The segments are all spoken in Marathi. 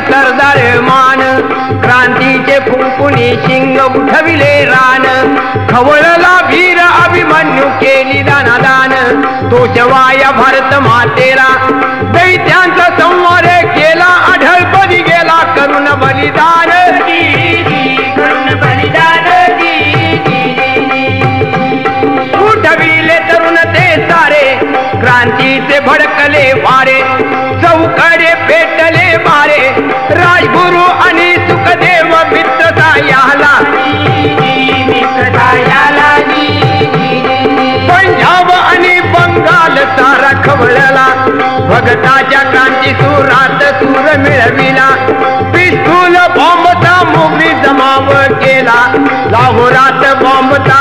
सरदार मान क्रांतीचे कुंकुनी शिंग उठविले रान. खवळला वीर अभिमन्यू केली दानादान. तो शवाया भारत मातेला दैत्यांचा संवार केला आढळपणी गेला करुण बलिदान करून बलिदान. उठविले तरुण ते सारे क्रांतीचे भडकले वारे. गुरु आणि सुखदेव मित्रता याला. पंजाब आणि बंगाल सारा खवळला. भगताच्या क्रांती सुरात सूर मिळविला. पिस्तूल बॉम्बचा मोगली जमाव केला. लाहोरात बॉम्बचा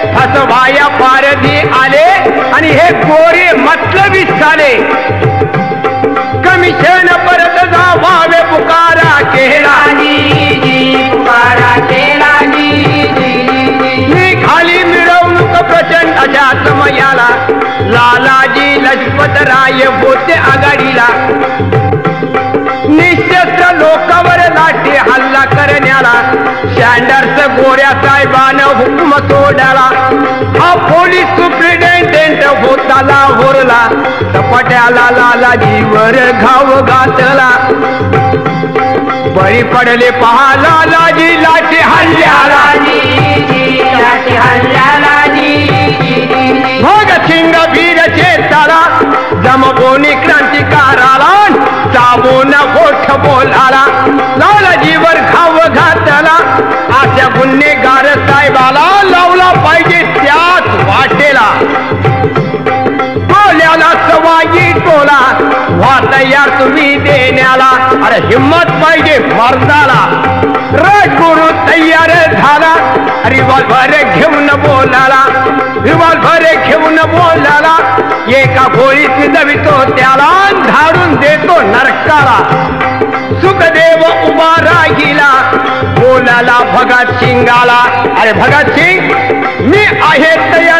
कसले फसवाया पारधी आले आणि हे गोरे मतलबी झाले. कमिशन परत जावावे पुकारा केला. खाली मिरवणूक प्रचंड अशा समयाला लालाजी लजपत राय होते आघाडीला. निशस्त्र लोकांवर गोऱ्या साहेबानं हुकम सोडला. हा पोलीस सुप्रिटेंडेंट होताला होरला. चपाट्याला लाला जीवर घाव घातला. बळी पडले पहा लालाजी लाठी हल्ल्याला. भगत सिंग भीर चेताला जमबोनी क्रांतिकाराला चाबो गोठ बोलाला. लावला जीवर खाव घातला. अशा गुन्हेगार साहेबाला लावला पाहिजे त्याच वाटेला. बोल्याला सवाई टोला. वाट तयार तुम्ही देण्याला. अरे हिम्मत पाहिजे मर्दाला. राजगुरु तयार झाला. रिव्हॉल्व्हर घेऊन बोलाला. रिव्हॉल्व्हर घेऊन बोलाला. एका गोळीत दवितो त्याला. धाडून देतो नरकाला. भगत सिंगाला. अरे भगत सिंग मी आहे तयार.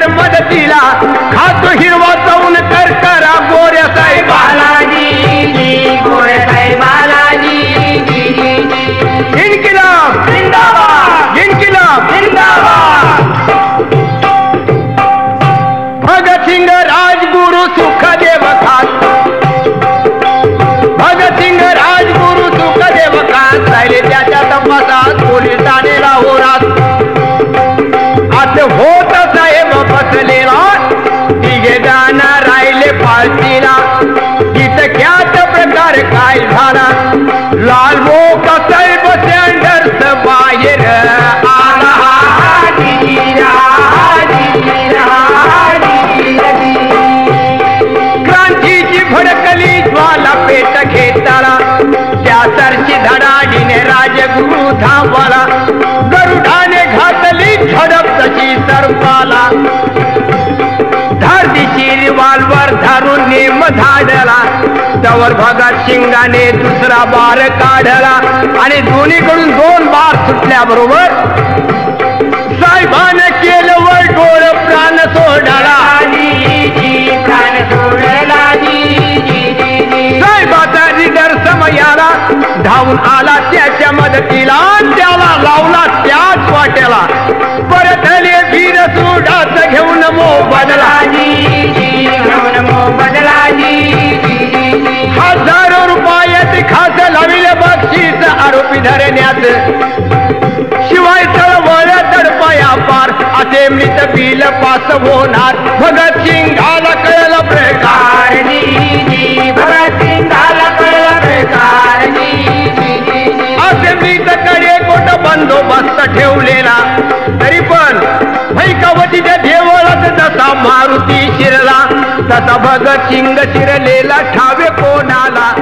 होत साहेब बसलेला तिघे जण राहिले पालतीला इतक्यात प्रकार काय झाला लाल मोक सरपाला धारतीची रिवाल्वर धरून नेम धाडला तवर भगत सिंगाने दुसरा बार काढला. आणि दोन्हीकडून दोन बार सुटल्याबरोबर साहेबानं केलं वर डोळ प्राण सोडला. साहेबाचा लीडर समयाला धावून आला. त्याच्या मदतीला त्याला पास होणार. भगत सिंगाला कळलं प्रकार असे मृत कडे कोट बंदोबस्त ठेवलेला. तरी पण भैकवतीच्या देवळात जसा मारुती शिरला तसा भगत सिंग शिरलेला ठावे कोणाला?